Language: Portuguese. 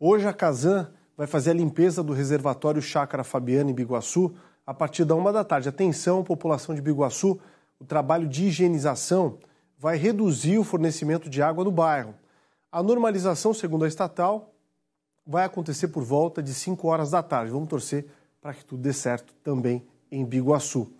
Hoje a Casan vai fazer a limpeza do reservatório Chácara Fabiana em Biguaçu a partir da uma da tarde. Atenção, população de Biguaçu, o trabalho de higienização vai reduzir o fornecimento de água no bairro. A normalização, segundo a estatal, vai acontecer por volta de 5 horas da tarde. Vamos torcer para que tudo dê certo também em Biguaçu.